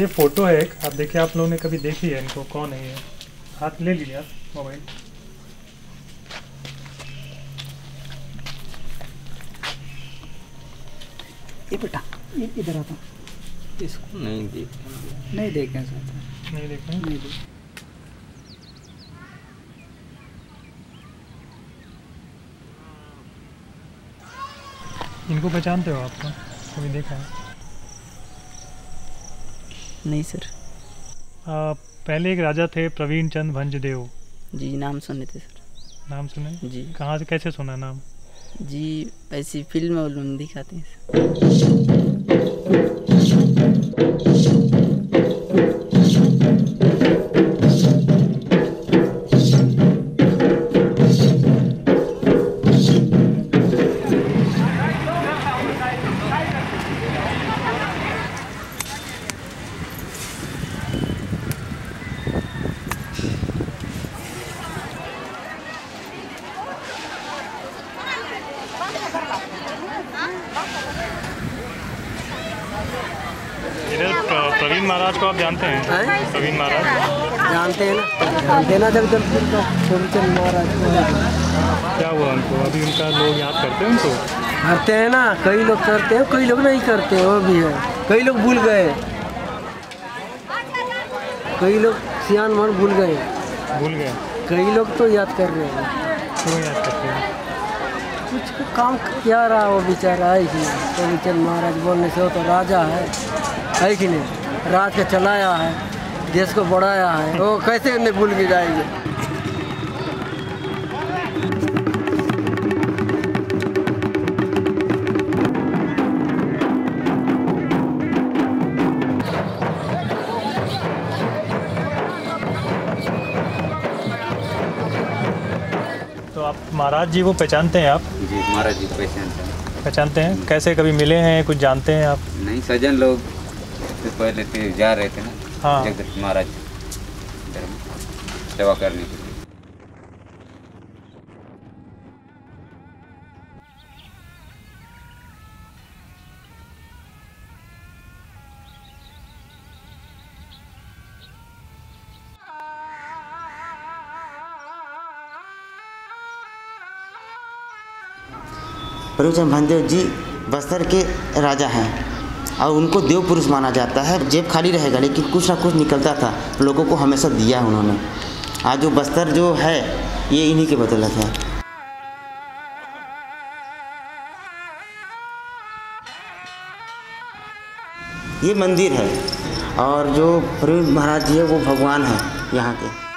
ये फ़ोटो है एक। आप देखिए आप लोगों ने कभी देखी है इनको? कौन है ये? हाथ ले लिया मोबाइल। ये बेटा ये इधर आता। इसको नहीं देख नहीं देखे सर। नहीं देखा? नहीं देखे। इनको पहचानते हो आप? तो कभी देखा है? नहीं सर। आ, पहले एक राजा थे प्रवीण चंद भंजदेव। जी नाम सुने थे सर। नाम सुने? जी। कहाँ से कैसे सुना नाम? जी ऐसी फ़िल्म और दिखाते हैं ना जब जब उनका सोमचंद महाराज क्या हुआ उनको? अभी उनका लोग याद करते हैं उनको? करते हैं ना कई लोग करते हैं कई लोग नहीं करते वो भी है। कई लोग भूल गए। कई लोग सियान मन भूल गए। भूल गए। कई लोग तो याद कर रहे हैं। क्यों याद करते हैं? कुछ काम क्या रहा वो बेचारा है कि नहीं? सोमचंद महाराज बोलने से वो तो राजा है। है कि नहीं? राज का चलाया है। देश को बढ़ाया है। वो कैसे नहीं भूल के जाएँगे? तो आप महाराज जी को पहचानते हैं आप? जी महाराज जी पहचानते हैं। पहचानते हैं? कैसे कभी मिले हैं? कुछ जानते हैं आप? नहीं सजन लोग इससे पहले थे जा रहे थे ना। हाँ। जगदीश महाराज इधर में सेवा करने के लिए प्रभुचंद भानदेव जी बस्तर के राजा हैं और उनको देव पुरुष माना जाता है। जेब खाली रहेगा, लेकिन कुछ ना कुछ निकलता था। लोगों को हमेशा दिया उन्होंने। आज जो बस्तर जो है, ये इन्हीं के बदौलत है। ये मंदिर है और जो प्रवीण महाराज जी है, वो भगवान है यहाँ के।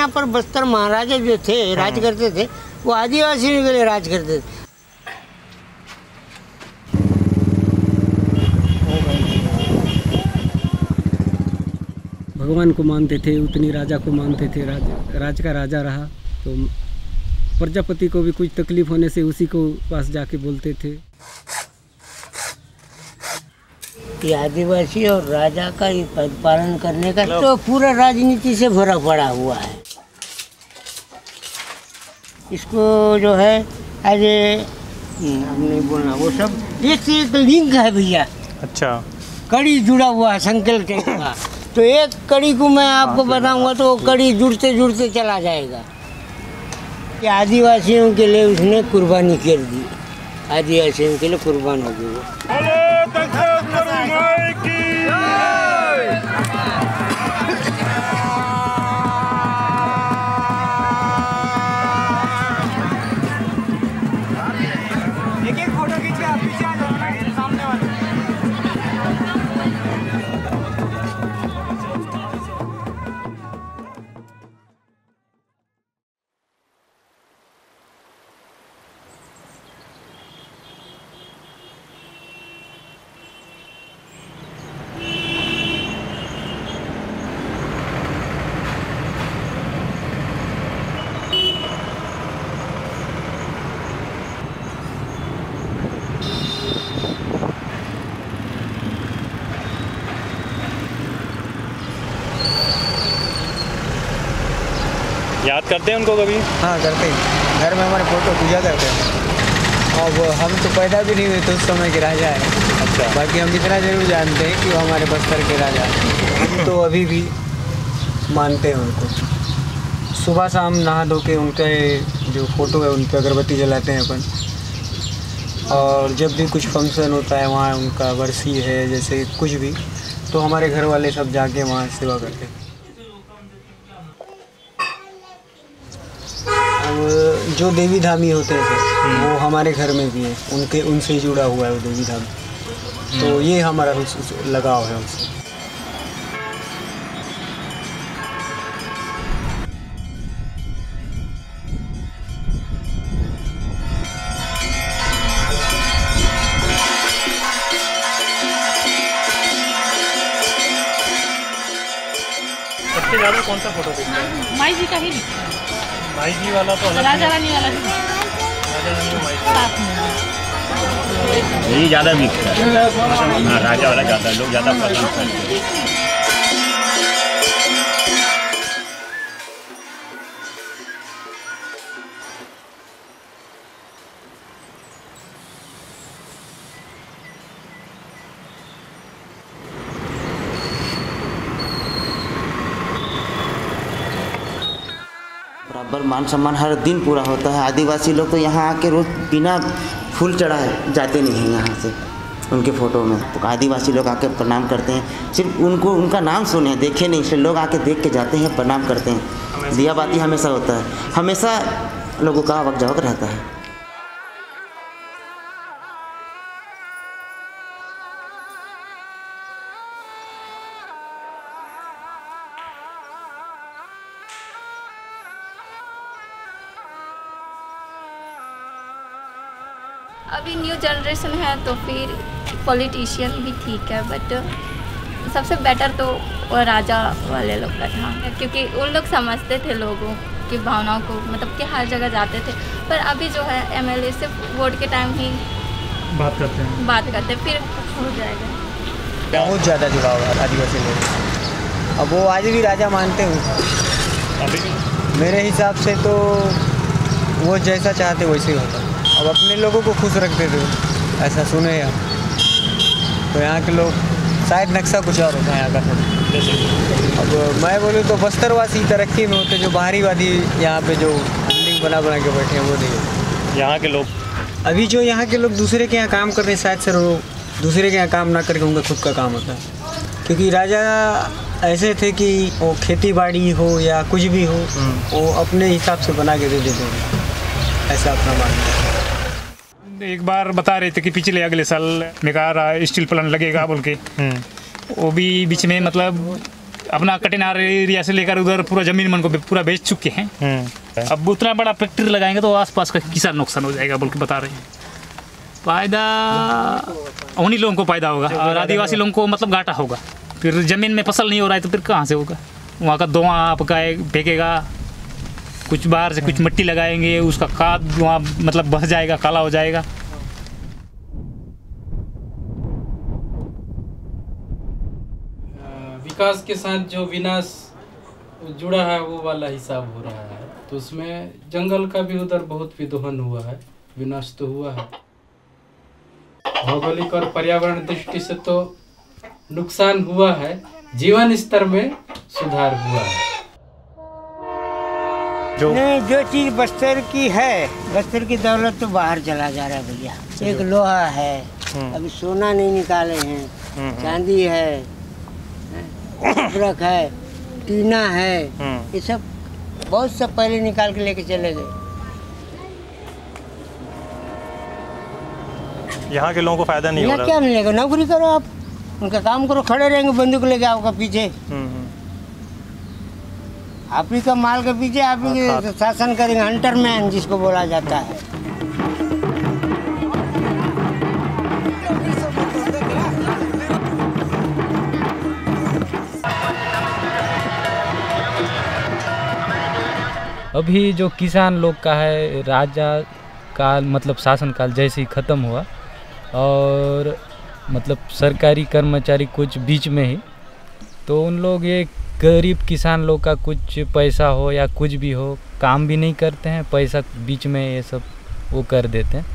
यहाँ पर बस्तर महाराजा जो थे राज करते थे वो आदिवासियों के लिए राज करते थे। भगवान को मानते थे उतनी राजा को मानते थे। राज राज का राजा रहा तो प्रजापति को भी कुछ तकलीफ़ होने से उसी को पास जाके बोलते थे। ये आदिवासी और राजा का पालन करने का तो पूरा राजनीति से भरा पड़ा हुआ है। इसको जो है एज ए नहीं बोलना वो सब एक से एक लिंक है भैया। अच्छा। कड़ी जुड़ा हुआ है संकल्प का तो एक कड़ी को मैं आपको बताऊँगा तो वो कड़ी जुड़ते जुड़ते चला जाएगा। कि आदिवासियों के लिए उसने कुर्बानी कर दी। आदिवासियों के लिए कुर्बान हो गई वो। करते हैं उनको कभी? हाँ करते हैं। घर में हमारे फ़ोटो पूजा करते हैं। अब हम तो पैदा भी नहीं हुए तो उस समय के राजा है। अच्छा। बाकी हम इतना ज़रूर जानते हैं कि वो हमारे बस्तर के राजा हैं। तो अभी भी मानते हैं उनको। सुबह शाम नहा धो के उनके जो फ़ोटो है उन पर अगरबत्ती जलाते हैं अपन। और जब भी कुछ फ़ंक्शन होता है वहाँ उनका बरसी है जैसे कुछ भी तो हमारे घर वाले सब जाके वहाँ सेवा करते हैं अब जो देवी धामी होते हैं सर वो हमारे घर में भी हैं। उनके उनसे ही जुड़ा हुआ है वो देवी धाम तो ये हमारा उस- उस- लगाव है उससे सबसे ज़्यादा कौन सा फ़ोटो देखते हैं? माई जी का ही दिखता है। माई जी वाला तो अलग राजा रानी वाला राजा रानी वाला है यही ज़्यादा बिकता है। हाँ राजा वाला ज़्यादा लोग ज़्यादा पसंद करते हैं। बराबर मान सम्मान हर दिन पूरा होता है। आदिवासी लोग तो यहाँ आके रोज बिना फूल चढ़ाए जाते नहीं हैं यहाँ से उनके फ़ोटो में। तो आदिवासी लोग आके प्रणाम करते हैं। सिर्फ़ उनको उनका नाम सुने देखे नहीं इसलिए लोग आके देख के जाते हैं प्रणाम करते हैं। दिया बाती हमेशा होता है। हमेशा लोगों का आवक जावक रहता है। अभी न्यू जनरेशन है तो फिर पॉलिटिशियन भी ठीक है बट सबसे बेटर तो वो राजा वाले लोग का था क्योंकि उन लोग समझते थे लोगों की भावनाओं को मतलब कि हर जगह जाते थे। पर अभी जो है एमएलए सिर्फ़ वोट के टाइम ही बात करते हैं। बात करते हैं, फिर हो जाएगा। बहुत ज़्यादा जुड़ाव है आदिवासी लोग अब वो आज भी राजा मानते हैं। मेरे हिसाब से तो वो जैसा चाहते वैसे ही होता अब अपने लोगों को खुश रखते थे ऐसा सुने हम तो यहाँ के लोग शायद नक्शा कुछ और होता है यहाँ का। अब मैं बोलूँ तो बस्तरवासी तरक्की में होते जो बाहरी वादी यहाँ पे जो बिल्डिंग बना बना के बैठे हैं वो नहीं यहाँ के लोग? अभी जो यहाँ के लोग दूसरे के यहाँ काम कर रहे हैं शायद सर वो दूसरे के यहाँ काम ना करके उनका खुद का काम होता है। क्योंकि राजा ऐसे थे कि वो खेती बाड़ी हो या कुछ भी हो वो अपने हिसाब से बना के दे देते हैं। ऐसा अपना मानना है। एक बार बता रहे थे कि पिछले अगले साल मेकार स्टील प्लांट लगेगा बोल के। वो भी बीच में मतलब अपना कटिनार एरिया से लेकर उधर पूरा ज़मीन मन को पूरा बेच चुके हैं। अब उतना बड़ा फैक्ट्री लगाएँगे तो आसपास का किसान नुकसान हो जाएगा बोल के बता रहे हैं। फ़ायदा उन्हीं लोगों को फ़ायदा होगा और आदिवासी लोगों को मतलब घाटा होगा। फिर ज़मीन में फ़सल नहीं हो रहा है तो फिर कहाँ से होगा? वहाँ का धुआँ आपका फेंकेगा। कुछ बाहर से कुछ मिट्टी लगाएँगे, उसका खाद वहाँ मतलब बह जाएगा, काला हो जाएगा। विकास के साथ जो विनाश जुड़ा है, वो वाला हिसाब हो रहा है। तो उसमें जंगल का भी उधर बहुत विदोहन हुआ है, विनाश तो हुआ है। भौगोलिक और पर्यावरण दृष्टि से तो नुकसान हुआ है, जीवन स्तर में सुधार हुआ है। नहीं जो चीज़ बस्तर की है बस्तर की दौलत तो बाहर चला जा रहा है भैया। एक लोहा है अभी सोना नहीं निकाले हैं चांदी है अदरक है टीना है ये सब बहुत सब पहले निकाल के लेके चले गए। यहाँ के लोगों को फ़ायदा नहीं हो रहा। क्या मिलेगा? नौकरी करो आप। उनका काम करो खड़े रहेंगे बंदूक लेके आपका पीछे। हम्म, हम्म। आप ही का माल के पीछे आप ही शासन करेंगे हंटर मैन जिसको बोला जाता है। अभी जो किसान लोग का है राजा काल मतलब शासन काल जैसे ही ख़त्म हुआ और मतलब सरकारी कर्मचारी कुछ बीच में ही तो उन लोग ये गरीब किसान लोग का कुछ पैसा हो या कुछ भी हो काम भी नहीं करते हैं पैसा बीच में ये सब वो कर देते हैं।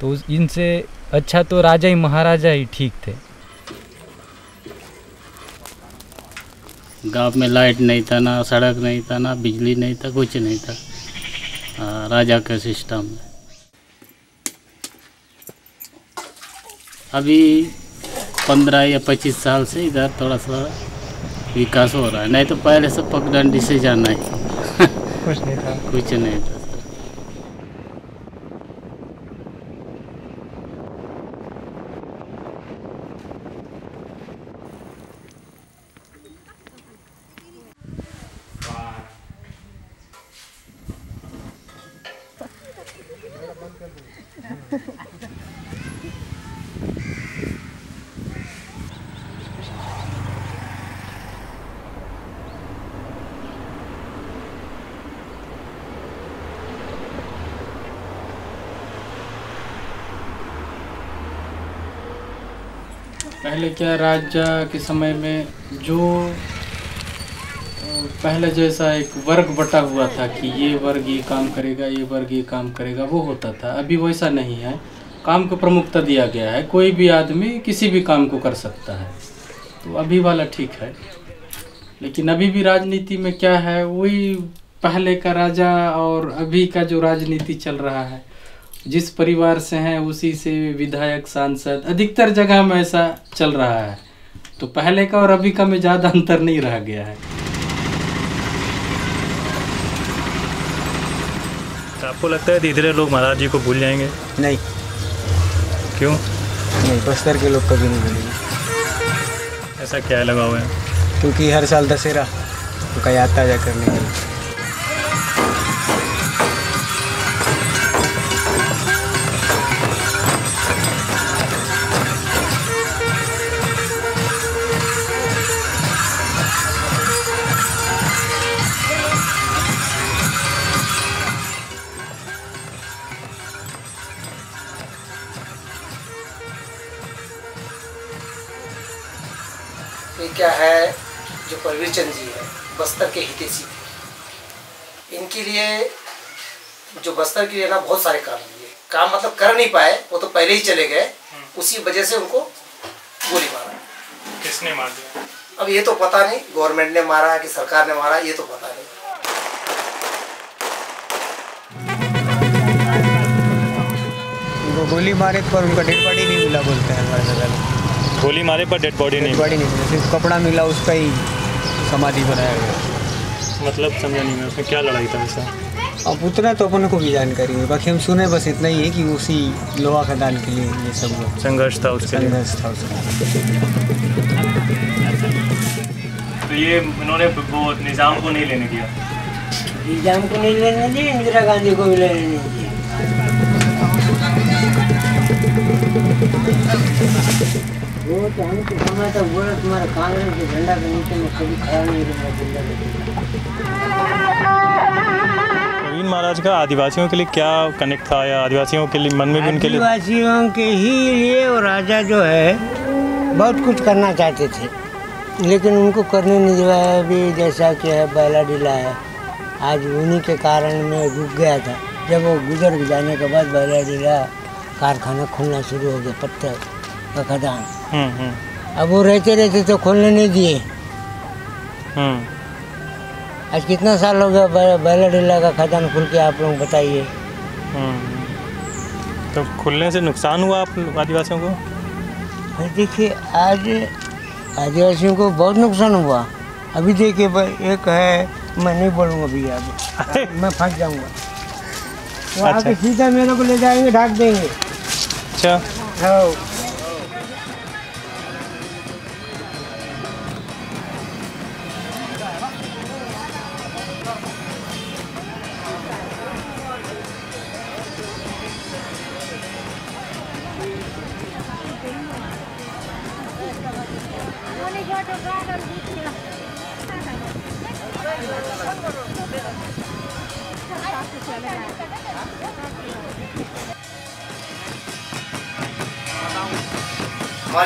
तो इनसे अच्छा तो राजा ही महाराजा ही ठीक थे। गाँव में लाइट नहीं था ना सड़क नहीं था ना बिजली नहीं था कुछ नहीं था। हाँ, राजा का सिस्टम अभी पंद्रह या पच्चीस साल से इधर थोड़ा सा विकास हो रहा है। नहीं तो पहले से पगडंडी से जाना है। कुछ नहीं था। कुछ नहीं था। पहले क्या राजा के समय में जो पहले जैसा एक वर्ग बटा हुआ था कि ये वर्ग ये काम करेगा, ये वर्ग ये काम करेगा, वो होता था। अभी वैसा नहीं है। काम को प्रमुखता दिया गया है। कोई भी आदमी किसी भी काम को कर सकता है। तो अभी वाला ठीक है। लेकिन अभी भी राजनीति में क्या है, वही पहले का राजा और अभी का जो राजनीति चल रहा है जिस परिवार से हैं उसी से विधायक सांसद अधिकतर जगह में ऐसा चल रहा है। तो पहले का और अभी का में ज़्यादा अंतर नहीं रह गया है। तो आपको लगता है धीरे धीरे लोग महाराज जी को भूल जाएँगे? नहीं। क्यों? नहीं बस्तर के लोग कभी नहीं भूलेंगे। ऐसा क्या लगा हुआ है? क्योंकि हर साल दशहरा उनका याद ताज़ा करने के लिए। जो बस्तर के लिए ना बहुत सारे काम लिए काम मतलब कर नहीं पाए वो तो पहले ही चले गए। उसी वजह से उनको गोली मारा। किसने मार दिया? अब ये तो पता नहीं गवर्नमेंट ने मारा कि सरकार ने मारा ये तो पता नहीं। गोली मारे पर उनका डेड बॉडी नहीं मिला बोलते हैं हमारे दादा गोली मारे पर डेड बॉडी नहीं बॉडी नहीं मिला सिर्फ़ कपड़ा मिला उसका ही समाधि बनाया गया। मतलब समझा नहीं मैं उसमें क्या लड़ाई था ऐसा? अब उतना तो अपन को भी जानकारी है। बाकी हम सुने बस इतना ही है कि उसी लोहा खदान के लिए ये सब हुआ। संघर्ष था उसके लिए। संघर्ष था उसका तो ये इन्होंने वो निज़ाम को नहीं लेने दिया? निज़ाम को नहीं लेने दिए इंदिरा गांधी को भी लेने नहीं दिए वो चाहे तो समय तक वो तुम्हारा कांग्रेस के झंडा के नीचे में कभी खड़ा नहीं रहूँगा प्रवीण महाराज का आदिवासियों के लिए क्या कनेक्ट था या आदिवासियों के लिए मन में भी उनके लिए? आदिवासियों के ही लिए वो राजा जो है बहुत कुछ करना चाहते थे। लेकिन उनको करने नहीं दिया। है अभी जैसा कि है बैला डीला है। आज उन्हीं के कारण में रुक गया था। जब वो गुजर जाने के बाद बैला डीला कारखाना खुलना शुरू हो गया पत्थर का खदान। हम्म हम्म। अब वो रहते रहते तो खोलने नहीं दिए। हम्म। आज कितना साल हो गया बैला डीला का खदान खुल के आप लोग बताइए। हम्म। तो खुलने से नुकसान हुआ आप आदिवासियों को? देखिए आज आदिवासियों को बहुत नुकसान हुआ। अभी देखिए भाई एक है मैं नहीं बोलूँगा भैया अभी मैं फंस जाऊँगा। अच्छा। आके सीधा मेरे को ले जाएँगे ढाक देंगे। अच्छा। हाँ।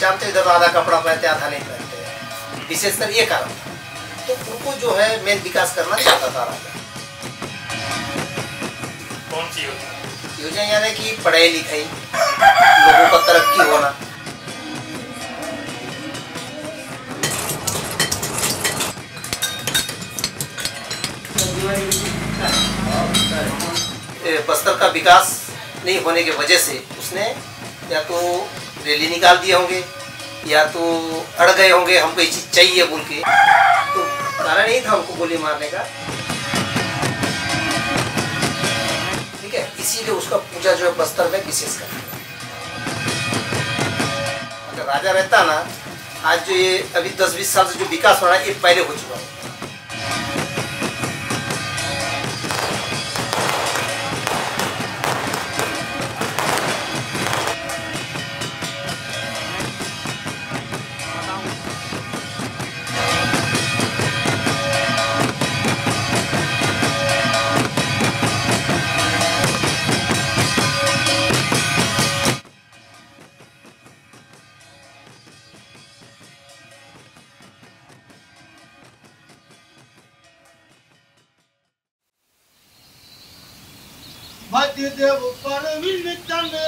जानते इधर आधा कपड़ा पहनते आधा नहीं पहनते विशेषकर ये कारण। था तो उनको जो है मेन विकास करना चाहता था राजा कौन सी योजना? योजना यानी कि पढ़ाई लिखाई लोगों का तरक्की होना। बस्तर का विकास नहीं होने की वजह से उसने या तो रैली निकाल दिए होंगे, या तो अड़ गए होंगे, हमको ये चीज़ चाहिए बोल के। तो कारण यही था हमको गोली मारने का। ठीक है, इसीलिए उसका पूजा जो है बस्तर में विशेष कर राजा रहता ना, आज जो ये अभी दस बीस साल से जो विकास हो रहा है, ये पहले हो चुका है।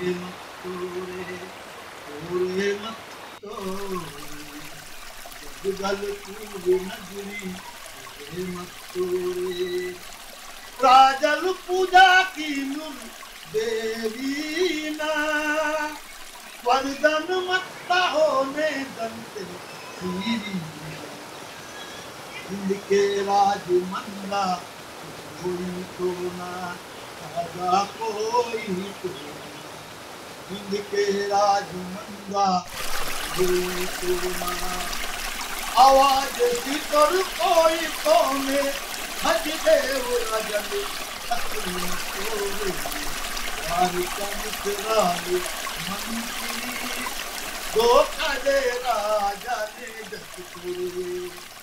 हे मत्तोरे पूरे मत्तोरे दल पूरे नजरी हे मत्तोरे राजल पूजा की नुर देवी ना वरदन मत्ता होने दंते सीरी इनके राज मंदा कोई तो ना राजा कोई तो इनके राज मंदा कोई तो ना हिंद के राजमंदा आवाज की तर कोई तो में हज देव राजा ने अपनी तोड़ दी भारी का मित्रा ने मंत्री दो कदे राजा ने दस